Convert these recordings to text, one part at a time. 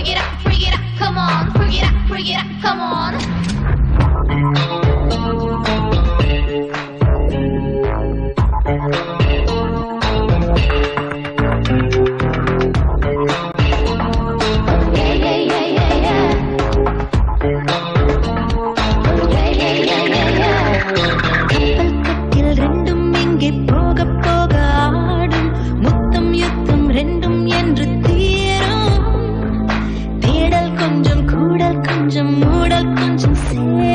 freak it up, freak it up, come on, freak it up, freak it up, come on. Thank you.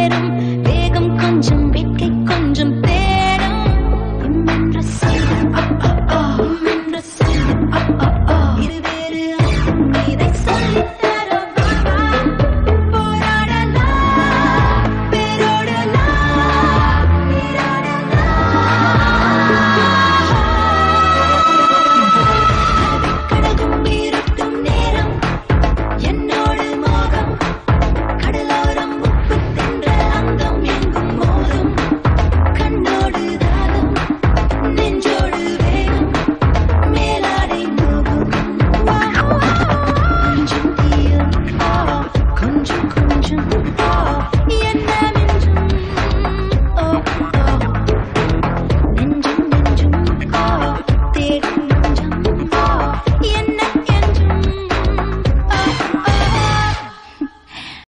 真的